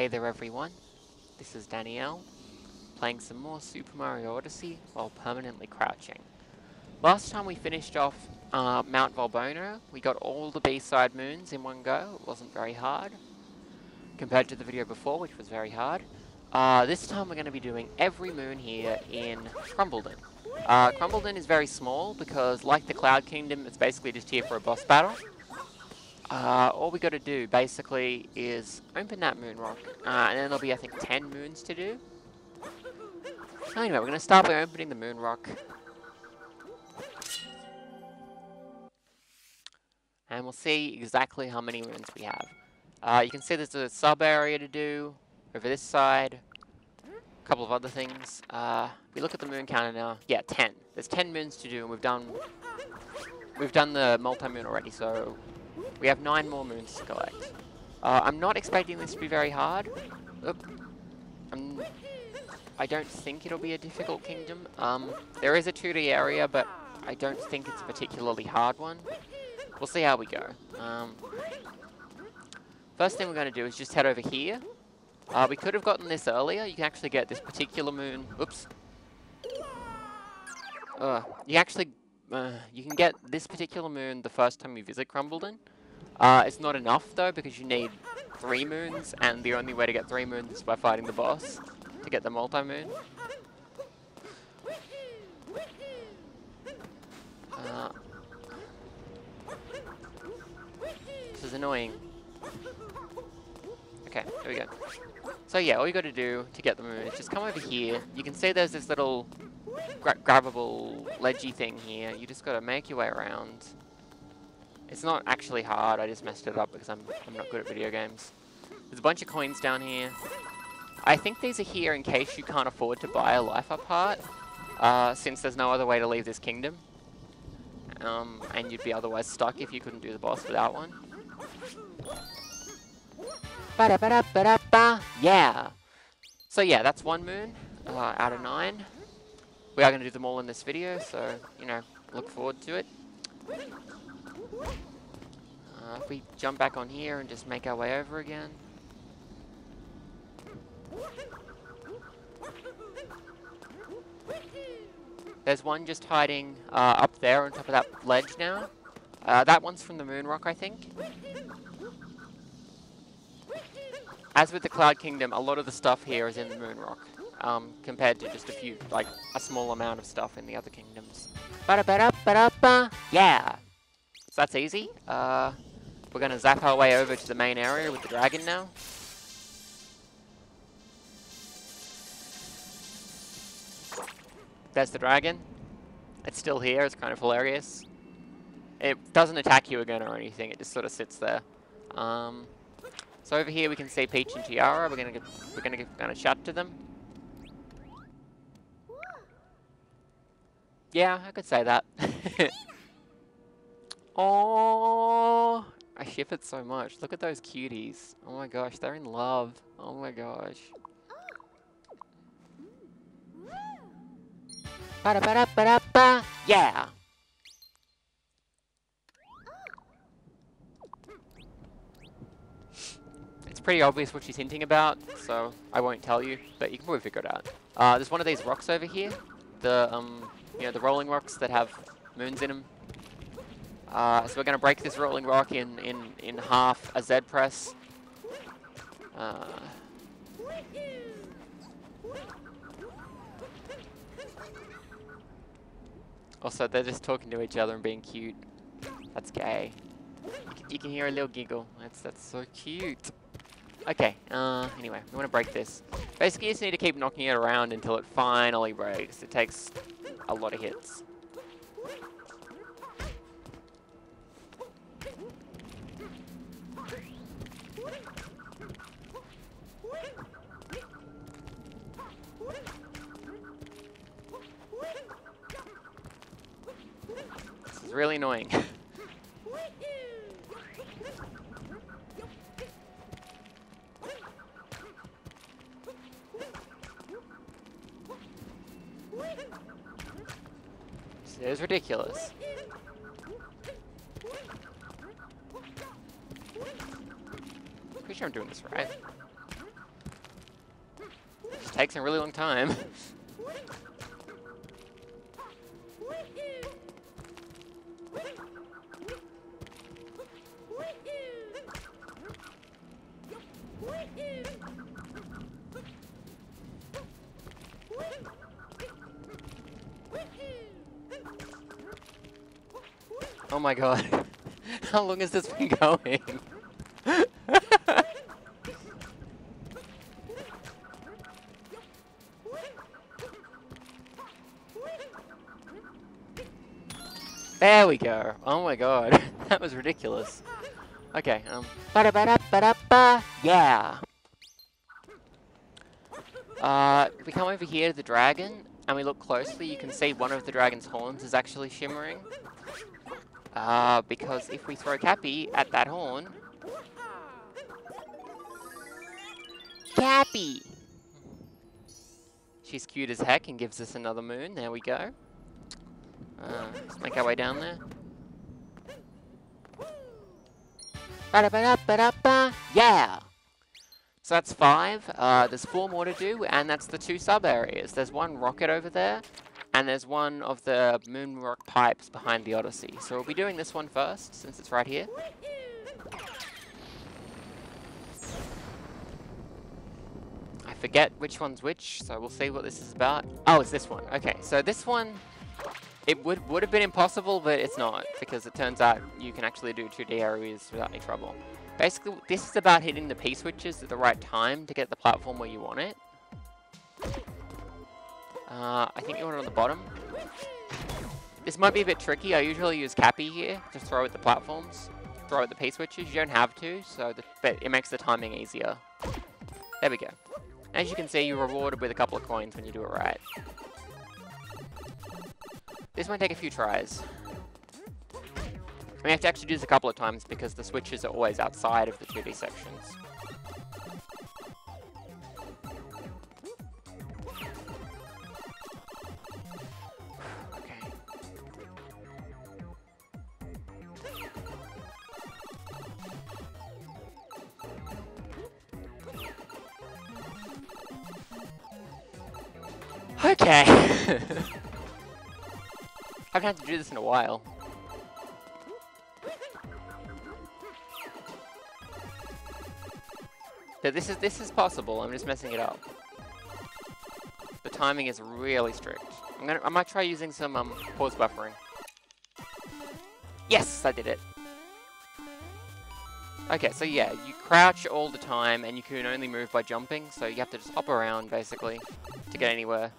Hey there everyone, this is Danielle, playing some more Super Mario Odyssey while permanently crouching. Last time we finished off uh, Mount Volbono, we got all the B-side moons in one go, it wasn't very hard, compared to the video before which was very hard. Uh, this time we're going to be doing every moon here in Crumbleden. Uh, Crumbleden is very small because like the Cloud Kingdom, it's basically just here for a boss battle. Uh, all we got to do basically is open that moon rock, uh, and then there'll be I think 10 moons to do. So Anyway, we're going to start by opening the moon rock. And we'll see exactly how many moons we have. Uh, you can see there's a sub area to do over this side. A couple of other things. Uh, we look at the moon counter now. Yeah, 10. There's 10 moons to do, and we've done we've done the multi-moon already, so we have nine more moons to collect. Uh, I'm not expecting this to be very hard. I'm, I don't think it'll be a difficult kingdom. Um, there is a 2D area, but I don't think it's a particularly hard one. We'll see how we go. Um, first thing we're going to do is just head over here. Uh, we could have gotten this earlier. You can actually get this particular moon. Oops. Uh, you actually, uh, you can get this particular moon the first time you visit Crumbleden. Uh, it's not enough though because you need three moons and the only way to get three moons is by fighting the boss to get the multi-moon. Uh, this is annoying. Okay, here we go. So yeah, all you got to do to get the moon is just come over here. You can see there's this little gra grabbable ledgy thing here. You just got to make your way around. It's not actually hard, I just messed it up because I'm, I'm not good at video games. There's a bunch of coins down here. I think these are here in case you can't afford to buy a life up heart, uh, since there's no other way to leave this kingdom. Um, and you'd be otherwise stuck if you couldn't do the boss without one. Ba -da -ba -da -ba -da -ba. Yeah! So yeah, that's one moon uh, out of nine. We are going to do them all in this video, so, you know, look forward to it. Uh, if we jump back on here and just make our way over again. There's one just hiding uh, up there on top of that ledge now. Uh, that one's from the moon rock, I think. As with the Cloud Kingdom, a lot of the stuff here is in the moon rock, um, compared to just a few, like, a small amount of stuff in the other kingdoms. Ba -da -ba -da -ba -da. Yeah! That's easy. Uh, we're going to zap our way over to the main area with the dragon now. There's the dragon. It's still here. It's kind of hilarious. It doesn't attack you again or anything. It just sort of sits there. Um, so over here we can see Peach and Tiara. We're gonna get, we're gonna get, gonna chat to them. Yeah, I could say that. Oh, I ship it so much. Look at those cuties. Oh my gosh, they're in love. Oh my gosh. Ba -da -ba -da -ba -da -ba. Yeah. It's pretty obvious what she's hinting about, so I won't tell you, but you can probably figure it out. Uh, there's one of these rocks over here. The, um, you know, the rolling rocks that have moons in them. Uh, so we're going to break this rolling rock in, in, in half a Z press. Uh, also, they're just talking to each other and being cute. That's gay. You can, you can hear a little giggle. That's, that's so cute. Okay, uh, anyway, we want to break this. Basically, you just need to keep knocking it around until it finally breaks. It takes a lot of hits. Is really annoying. it is ridiculous. Pretty sure I'm doing this right. takes a really long time. Oh my god. How long has this been going? there we go. Oh my god. that was ridiculous. Okay, um, ba da ba da ba da ba, yeah. Uh, if we come over here to the dragon, and we look closely, you can see one of the dragon's horns is actually shimmering. Uh, because if we throw Cappy at that horn... Cappy! She's cute as heck and gives us another moon. There we go. Uh, let's make our way down there. Ba-da-ba-da-ba-da-ba! Yeah! So that's five. Uh, there's four more to do, and that's the two sub-areas. There's one rocket over there, and there's one of the moon rock pipes behind the Odyssey. So we'll be doing this one first, since it's right here. I forget which one's which, so we'll see what this is about. Oh, it's this one. Okay, so this one, it would would have been impossible, but it's not, because it turns out you can actually do 2D areas without any trouble. Basically, this is about hitting the P-switches at the right time to get the platform where you want it. Uh, I think you want it on the bottom. This might be a bit tricky. I usually use Cappy here to throw at the platforms, throw at the P-switches. You don't have to, so the, but it makes the timing easier. There we go. As you can see, you're rewarded with a couple of coins when you do it right. This might take a few tries. We have to actually do this a couple of times because the switches are always outside of the 2D sections. Okay. I've had to do this in a while. So this is this is possible. I'm just messing it up. The timing is really strict. I'm gonna I might try using some um pause buffering. Yes, I did it. Okay, so yeah, you crouch all the time and you can only move by jumping, so you have to just hop around basically to get anywhere.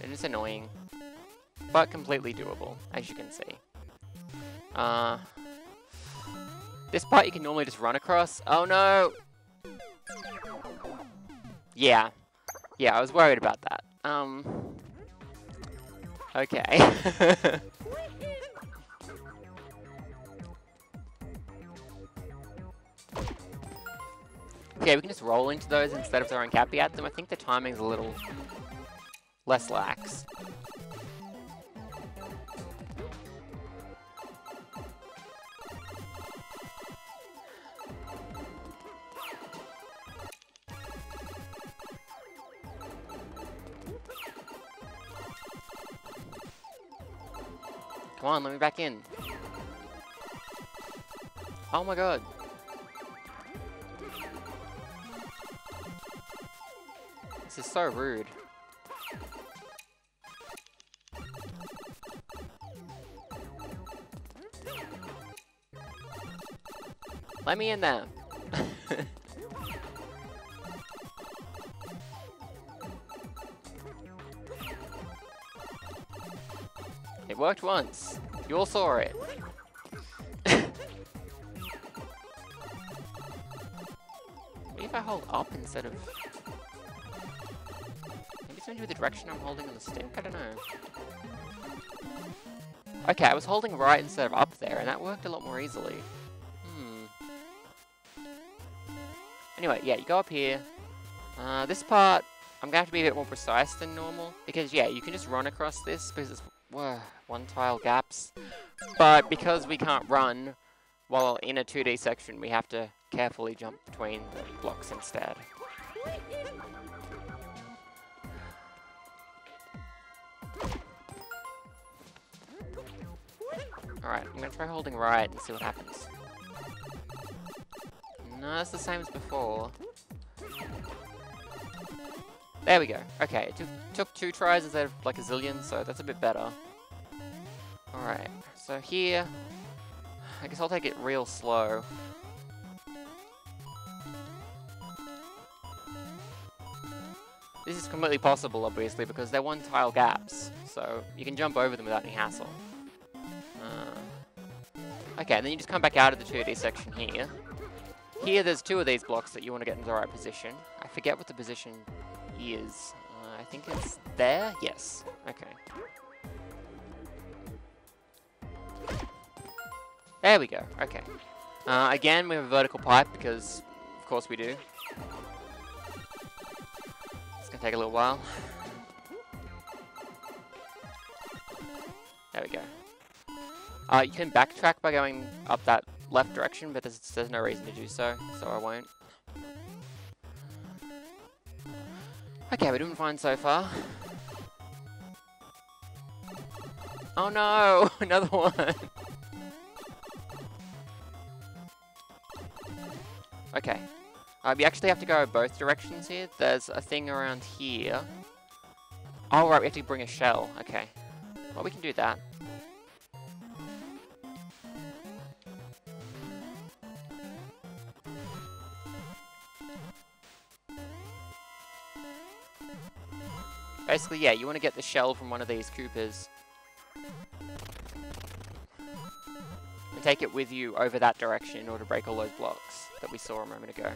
And it's annoying. But completely doable, as you can see. Uh, this part you can normally just run across. Oh no! Yeah. Yeah, I was worried about that. Um... Okay. yeah, we can just roll into those instead of throwing Cappy at them. I think the timing's a little less lax. Come on, let me back in. Oh my god. This is so rude. Let me in there. It worked once. You all saw it. Maybe if I hold up instead of... Maybe it's something with the direction I'm holding on the stick? I don't know. Okay, I was holding right instead of up there, and that worked a lot more easily. Hmm. Anyway, yeah, you go up here. Uh, this part, I'm going to have to be a bit more precise than normal. Because, yeah, you can just run across this because it's one tile gaps. But because we can't run while in a 2D section, we have to carefully jump between the blocks instead. Alright, I'm gonna try holding right and see what happens. No, it's the same as before. There we go. Okay, it took, took two tries instead of like a zillion, so that's a bit better. Alright, so here... I guess I'll take it real slow. This is completely possible, obviously, because they're one-tile gaps, so you can jump over them without any hassle. Uh, okay, and then you just come back out of the 2D section here. Here, there's two of these blocks that you want to get into the right position. I forget what the position is. Uh, I think it's there? Yes. Okay. There we go. Okay. Uh, again, we have a vertical pipe because, of course we do. It's going to take a little while. There we go. Uh, you can backtrack by going up that left direction, but there's, there's no reason to do so, so I won't. Okay, we're doing fine so far. Oh no! Another one! okay. Uh, we actually have to go both directions here. There's a thing around here. Oh, right, we have to bring a shell. Okay. Well, we can do that. Basically, yeah, you want to get the shell from one of these Koopas. And take it with you over that direction in order to break all those blocks that we saw a moment ago.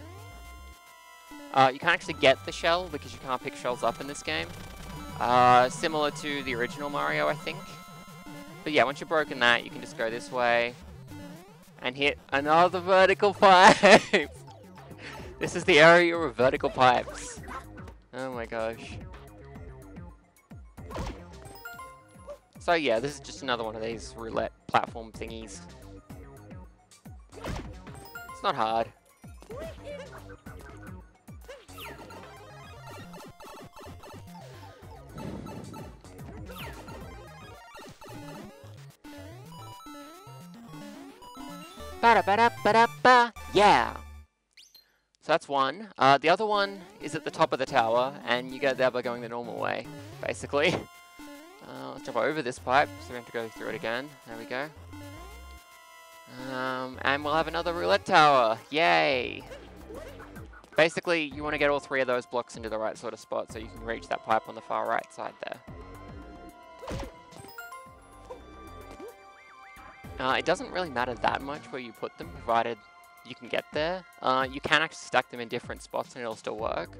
Uh, you can't actually get the shell because you can't pick shells up in this game. Uh, similar to the original Mario, I think. But yeah, once you've broken that, you can just go this way and hit another vertical pipe. this is the area of vertical pipes. Oh my gosh. So yeah, this is just another one of these roulette platform thingies. It's not hard. Ba -da -ba -da -ba. Yeah! So that's one. Uh, the other one is at the top of the tower, and you get there by going the normal way, basically. Let's jump over this pipe, so we have to go through it again. There we go. Um, and we'll have another roulette tower. Yay! Basically, you want to get all three of those blocks into the right sort of spot so you can reach that pipe on the far right side there. Uh, it doesn't really matter that much where you put them, provided you can get there. Uh, you can actually stack them in different spots and it'll still work.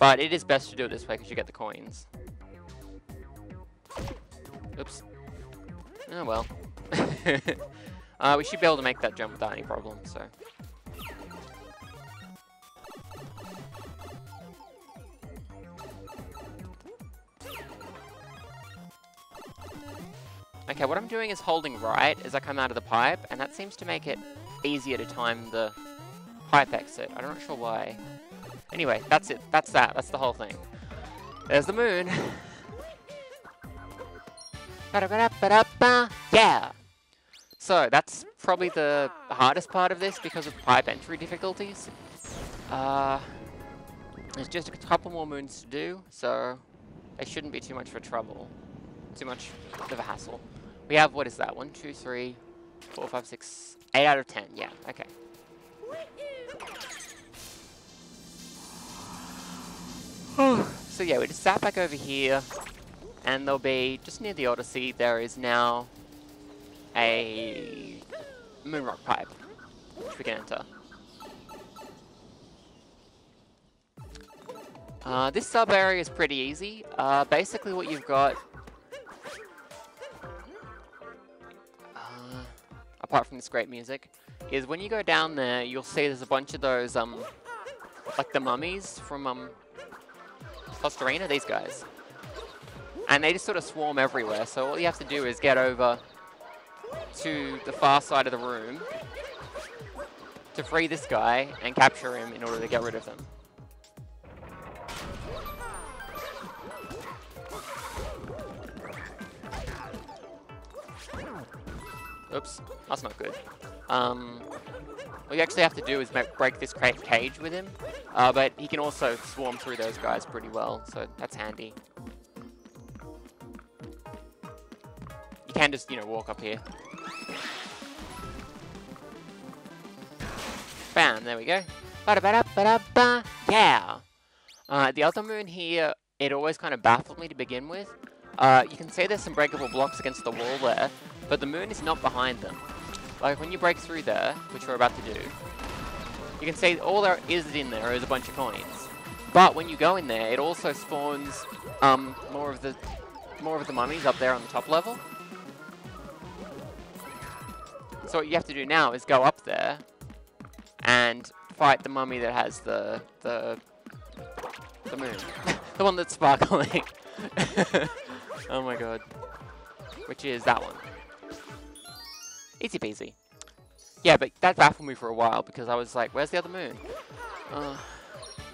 But it is best to do it this way because you get the coins. Oops. Oh well. uh, we should be able to make that jump without any problem, so. Okay, what I'm doing is holding right as I come out of the pipe, and that seems to make it easier to time the pipe exit. I'm not sure why. Anyway, that's it. That's that. That's the whole thing. There's the moon. Yeah! So, that's probably the hardest part of this because of pipe entry difficulties. Uh, there's just a couple more moons to do, so it shouldn't be too much for trouble. Too much of a hassle. We have, what is that? One, two, three, four, five, six, eight out of ten. Yeah, okay. so yeah, we just sat back over here, and there'll be, just near the Odyssey, there is now a Moonrock Pipe, which we can enter. Uh, this sub area is pretty easy. Uh, basically what you've got, uh, apart from this great music, is when you go down there, you'll see there's a bunch of those, um, like the mummies from, um, Tostarena, these guys. And they just sort of swarm everywhere, so all you have to do is get over to the far side of the room to free this guy and capture him in order to get rid of them. Oops, that's not good. Um, what you actually have to do is break this cage with him, uh, but he can also swarm through those guys pretty well, so that's handy. You can just, you know, walk up here. Bam, there we go. Ba -da -ba -da -ba -da. Yeah! Uh, the other moon here, it always kind of baffled me to begin with. Uh, you can see there's some breakable blocks against the wall there, but the moon is not behind them. Like, when you break through there, which we're about to do, you can see all there is in there is a bunch of coins. But when you go in there, it also spawns um, more of the more of the mummies up there on the top level. So what you have to do now is go up there and fight the mummy that has the the the moon, the one that's sparkling. oh my god, which is that one. Easy peasy. Yeah, but that baffled me for a while because I was like, where's the other moon? Uh,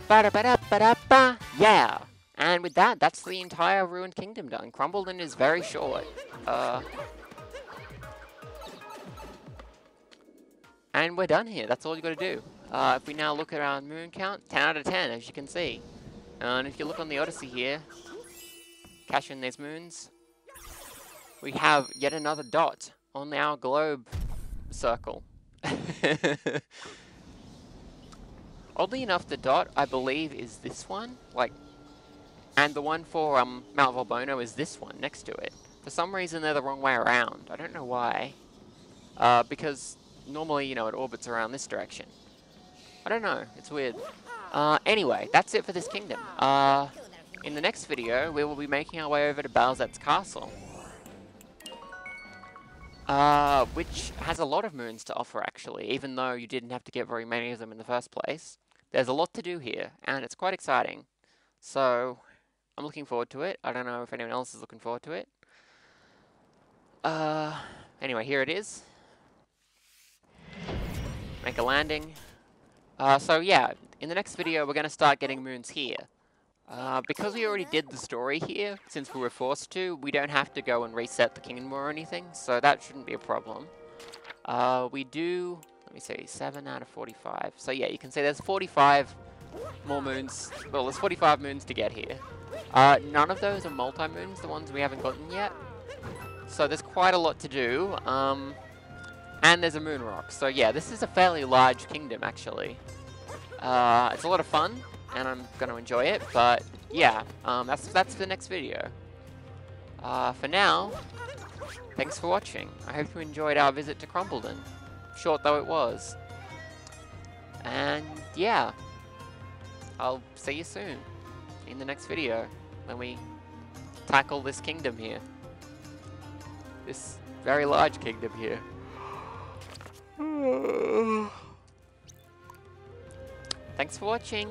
ba -ba -da -ba. Yeah! And with that, that's the entire Ruined Kingdom done. Crumbleden is very short. Uh, and we're done here. That's all you got to do. Uh, if we now look at our moon count, 10 out of 10, as you can see. And if you look on the Odyssey here, cash in these moons, we have yet another dot on our globe circle. Oddly enough, the dot, I believe, is this one. Like, and the one for um, Mount Volbono is this one next to it. For some reason, they're the wrong way around. I don't know why. Uh, because normally, you know, it orbits around this direction. I don't know. It's weird. Uh, anyway, that's it for this kingdom. Uh, in the next video, we will be making our way over to Bowser's castle uh, which has a lot of moons to offer actually, even though you didn't have to get very many of them in the first place. There's a lot to do here, and it's quite exciting. So, I'm looking forward to it. I don't know if anyone else is looking forward to it. Uh, anyway, here it is. Make a landing. Uh, so yeah, in the next video, we're going to start getting moons here. Uh, because we already did the story here, since we were forced to, we don't have to go and reset the kingdom or anything, so that shouldn't be a problem. Uh, we do, let me see, 7 out of 45. So yeah, you can see there's 45 more moons, well, there's 45 moons to get here. Uh, none of those are multi-moons, the ones we haven't gotten yet. So there's quite a lot to do, um, and there's a moon rock. So yeah, this is a fairly large kingdom, actually. Uh, it's a lot of fun, and I'm going to enjoy it. But yeah, um, that's that's the next video. Uh, for now, thanks for watching. I hope you enjoyed our visit to Crumbleden, short though it was. And yeah, I'll see you soon in the next video when we tackle this kingdom here. This very large kingdom here. Thanks for watching.